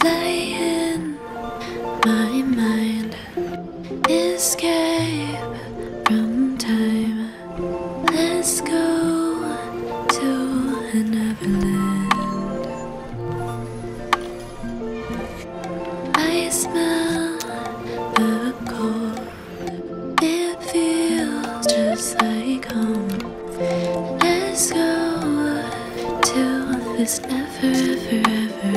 Flying my mind, escape from time. Let's go to another land. I smell. feels. Let's go to this never, ever, ever.